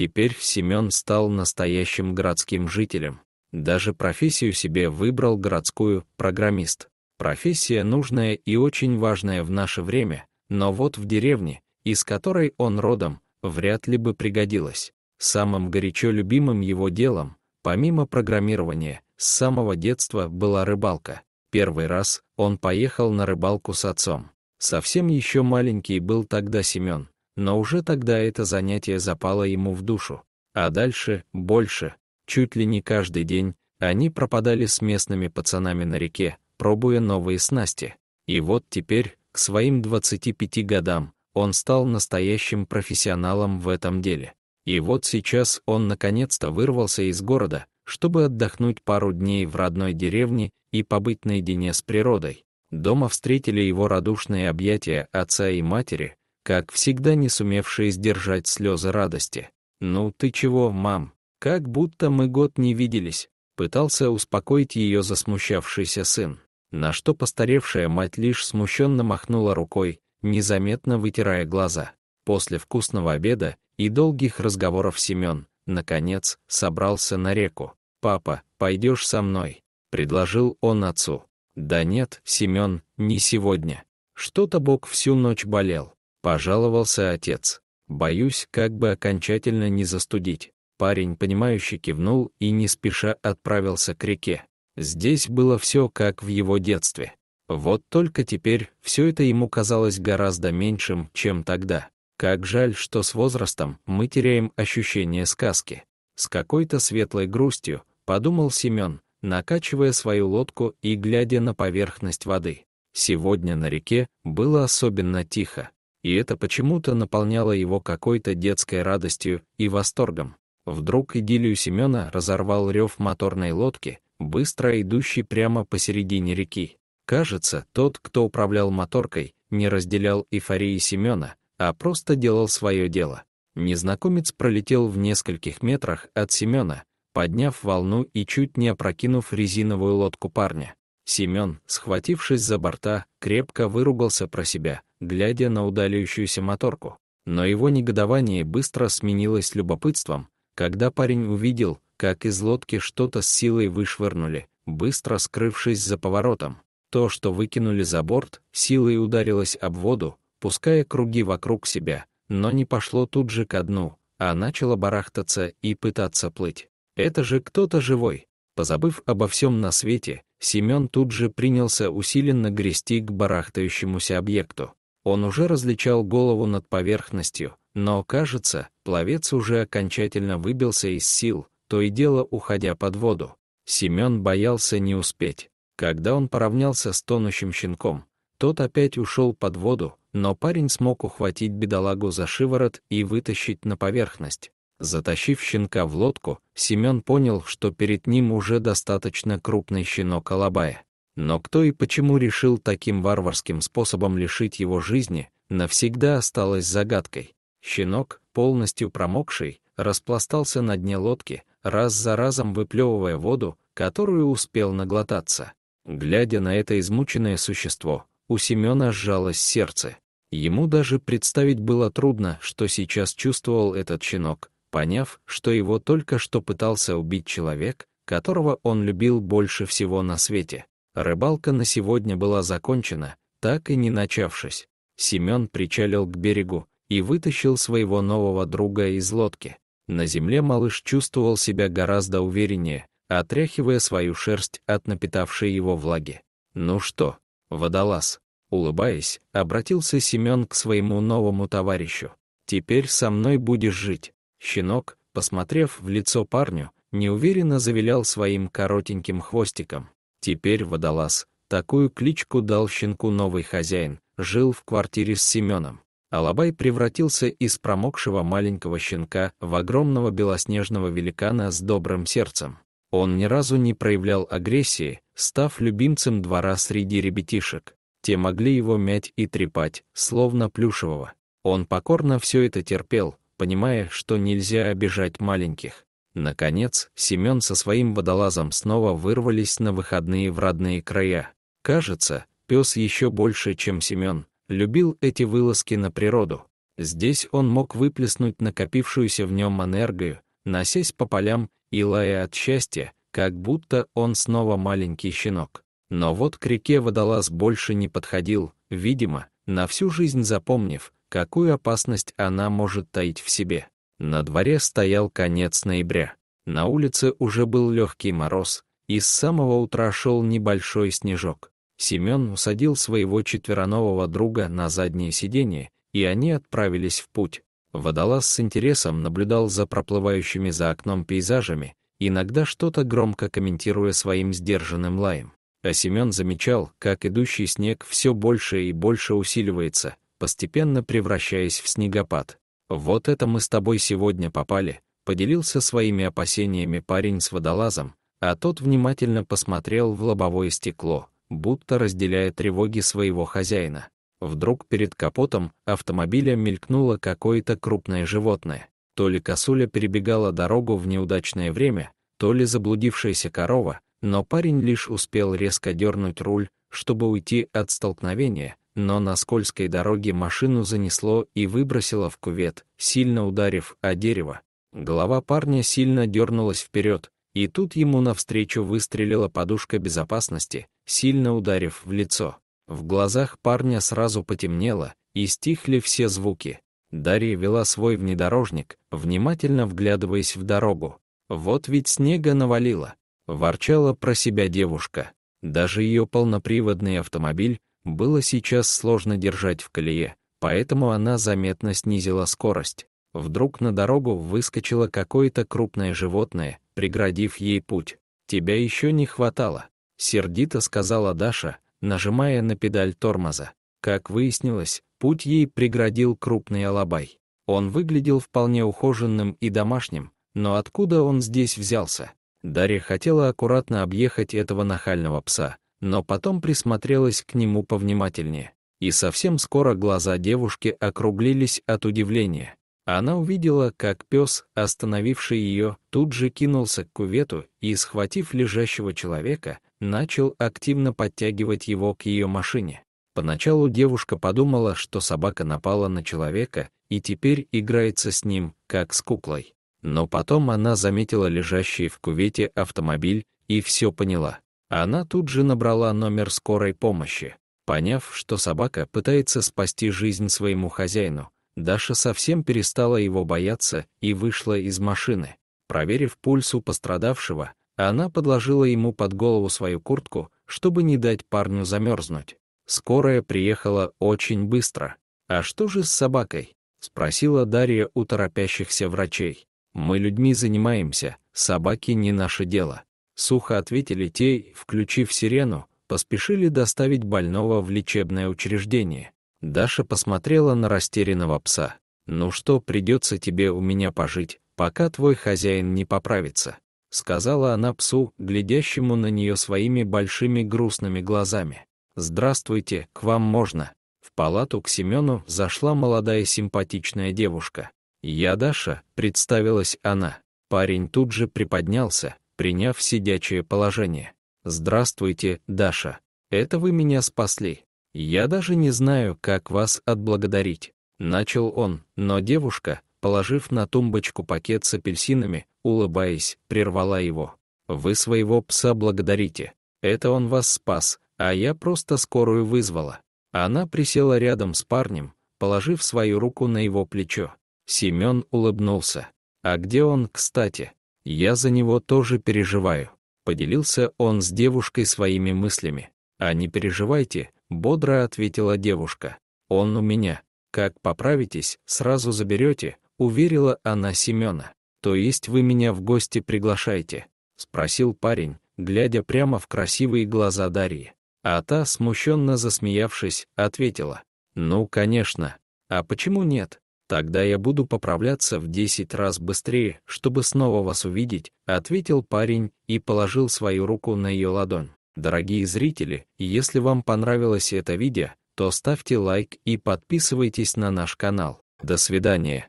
Теперь Семен стал настоящим городским жителем. Даже профессию себе выбрал городскую программист. Профессия нужная и очень важная в наше время, но вот в деревне, из которой он родом, вряд ли бы пригодилась. Самым горячо любимым его делом, помимо программирования, с самого детства была рыбалка. Первый раз он поехал на рыбалку с отцом. Совсем еще маленький был тогда Семен, но уже тогда это занятие запало ему в душу. А дальше — больше. Чуть ли не каждый день они пропадали с местными пацанами на реке, пробуя новые снасти. И вот теперь, к своим 25 годам, он стал настоящим профессионалом в этом деле. И вот сейчас он наконец-то вырвался из города, чтобы отдохнуть пару дней в родной деревне и побыть наедине с природой. Дома встретили его радушные объятия отца и матери, как всегда не сумевшие сдержать слезы радости. «Ну ты чего, мам? Как будто мы год не виделись», пытался успокоить ее засмущавшийся сын, на что постаревшая мать лишь смущенно махнула рукой, незаметно вытирая глаза. После вкусного обеда и долгих разговоров Семен, наконец, собрался на реку. «Папа, пойдешь со мной?» — предложил он отцу. «Да нет, Семен, не сегодня. Что-то Бог всю ночь болел», — пожаловался отец. «Боюсь, как бы окончательно не застудить». Парень, понимающе кивнул и не спеша отправился к реке. Здесь было все как в его детстве. Вот только теперь все это ему казалось гораздо меньшим, чем тогда. Как жаль, что с возрастом мы теряем ощущение сказки. С какой-то светлой грустью, подумал Семен, накачивая свою лодку и глядя на поверхность воды. Сегодня на реке было особенно тихо, и это почему-то наполняло его какой-то детской радостью и восторгом. Вдруг идиллию Семена разорвал рев моторной лодки, быстро идущей прямо посередине реки. Кажется, тот, кто управлял моторкой, не разделял эйфории Семена, а просто делал свое дело. Незнакомец пролетел в нескольких метрах от Семена, подняв волну и чуть не опрокинув резиновую лодку парня. Семен, схватившись за борта, крепко выругался про себя, глядя на удаляющуюся моторку. Но его негодование быстро сменилось любопытством, когда парень увидел, как из лодки что-то с силой вышвырнули, быстро скрывшись за поворотом. То, что выкинули за борт, силой ударилось об воду, пуская круги вокруг себя, но не пошло тут же ко дну, а начало барахтаться и пытаться плыть. Это же кто-то живой. Позабыв обо всем на свете, Семен тут же принялся усиленно грести к барахтающемуся объекту. Он уже различал голову над поверхностью, но, кажется, пловец уже окончательно выбился из сил, то и дело уходя под воду. Семен боялся не успеть. Когда он поравнялся с тонущим щенком, тот опять ушел под воду, но парень смог ухватить бедолагу за шиворот и вытащить на поверхность. Затащив щенка в лодку, Семен понял, что перед ним уже достаточно крупный щенок Алабая. Но кто и почему решил таким варварским способом лишить его жизни, навсегда осталось загадкой. Щенок, полностью промокший, распластался на дне лодки, раз за разом выплевывая воду, которую успел наглотаться. Глядя на это измученное существо, у Семена сжалось сердце. Ему даже представить было трудно, что сейчас чувствовал этот щенок, поняв, что его только что пытался убить человек, которого он любил больше всего на свете. Рыбалка на сегодня была закончена, так и не начавшись. Семен причалил к берегу и вытащил своего нового друга из лодки. На земле малыш чувствовал себя гораздо увереннее, отряхивая свою шерсть от напитавшей его влаги. «Ну что, водолаз?» Улыбаясь, обратился Семен к своему новому товарищу. «Теперь со мной будешь жить». Щенок, посмотрев в лицо парню, неуверенно завилял своим коротеньким хвостиком. Теперь водолаз, такую кличку дал щенку новый хозяин, жил в квартире с Семеном. Алабай превратился из промокшего маленького щенка в огромного белоснежного великана с добрым сердцем. Он ни разу не проявлял агрессии, став любимцем двора среди ребятишек. Те могли его мять и трепать, словно плюшевого. Он покорно все это терпел, понимая, что нельзя обижать маленьких. Наконец, Семен со своим водолазом снова вырвались на выходные в родные края. Кажется, пес еще больше, чем Семен, любил эти вылазки на природу. Здесь он мог выплеснуть накопившуюся в нем энергию, носясь по полям и лая от счастья, как будто он снова маленький щенок. Но вот к реке водолаз больше не подходил, видимо, на всю жизнь запомнив, какую опасность она может таить в себе. На дворе стоял конец ноября. На улице уже был легкий мороз, и с самого утра шел небольшой снежок. Семен усадил своего четверонового друга на заднее сиденье, и они отправились в путь. Водолаз с интересом наблюдал за проплывающими за окном пейзажами, иногда что-то громко комментируя своим сдержанным лаем. А Семен замечал, как идущий снег все больше и больше усиливается, постепенно превращаясь в снегопад. «Вот это мы с тобой сегодня попали», — поделился своими опасениями парень с водолазом, а тот внимательно посмотрел в лобовое стекло, будто разделяя тревоги своего хозяина. Вдруг перед капотом автомобиля мелькнуло какое-то крупное животное. То ли косуля перебегала дорогу в неудачное время, то ли заблудившаяся корова, но парень лишь успел резко дернуть руль, чтобы уйти от столкновения, но на скользкой дороге машину занесло и выбросило в кувет, сильно ударив о дерево. Голова парня сильно дернулась вперед, и тут ему навстречу выстрелила подушка безопасности, сильно ударив в лицо. В глазах парня сразу потемнело, и стихли все звуки. Дарья вела свой внедорожник, внимательно вглядываясь в дорогу. Вот ведь снега навалило. Ворчала про себя девушка. Даже ее полноприводный автомобиль было сейчас сложно держать в колее, поэтому она заметно снизила скорость. Вдруг на дорогу выскочило какое-то крупное животное, преградив ей путь. «Тебя еще не хватало», — сердито сказала Даша, нажимая на педаль тормоза. Как выяснилось, путь ей преградил крупный алабай. Он выглядел вполне ухоженным и домашним, но откуда он здесь взялся? Дарья хотела аккуратно объехать этого нахального пса, но потом присмотрелась к нему повнимательнее. И совсем скоро глаза девушки округлились от удивления. Она увидела, как пес, остановивший ее, тут же кинулся к кувету и, схватив лежащего человека, начал активно подтягивать его к ее машине. Поначалу девушка подумала, что собака напала на человека и теперь играется с ним, как с куклой. Но потом она заметила лежащий в кувете автомобиль и все поняла. Она тут же набрала номер скорой помощи. Поняв, что собака пытается спасти жизнь своему хозяину, Даша совсем перестала его бояться и вышла из машины. Проверив пульс у пострадавшего, она подложила ему под голову свою куртку, чтобы не дать парню замерзнуть. Скорая приехала очень быстро. «А что же с собакой?» — спросила Дарья у торопящихся врачей. «Мы людьми занимаемся, собаки не наше дело». Сухо ответили те, включив сирену, поспешили доставить больного в лечебное учреждение. Даша посмотрела на растерянного пса. «Ну что, придется тебе у меня пожить, пока твой хозяин не поправится», — сказала она псу, глядящему на нее своими большими грустными глазами. «Здравствуйте, к вам можно». В палату к Семену зашла молодая симпатичная девушка. «Я Даша», — представилась она. Парень тут же приподнялся, приняв сидячее положение. «Здравствуйте, Даша. Это вы меня спасли. Я даже не знаю, как вас отблагодарить». Начал он, но девушка, положив на тумбочку пакет с апельсинами, улыбаясь, прервала его. «Вы своего пса благодарите. Это он вас спас, а я просто скорую вызвала». Она присела рядом с парнем, положив свою руку на его плечо. Семен улыбнулся. «А где он, кстати? Я за него тоже переживаю». Поделился он с девушкой своими мыслями. «А не переживайте», — бодро ответила девушка. «Он у меня. Как поправитесь, сразу заберете», — уверила она Семена. «То есть вы меня в гости приглашаете?» — спросил парень, глядя прямо в красивые глаза Дарьи. А та, смущенно засмеявшись, ответила. «Ну, конечно. А почему нет? Тогда я буду поправляться в десять раз быстрее, чтобы снова вас увидеть», — ответил парень и положил свою руку на ее ладонь. Дорогие зрители, если вам понравилось это видео, то ставьте лайк и подписывайтесь на наш канал. До свидания.